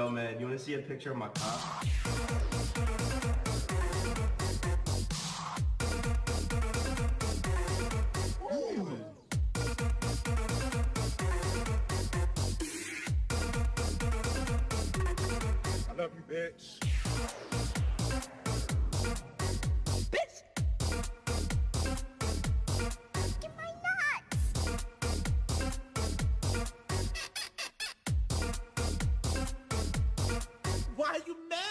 Yo, man, you wanna see a picture of my cock? I love you. Bitch! Why are you mad?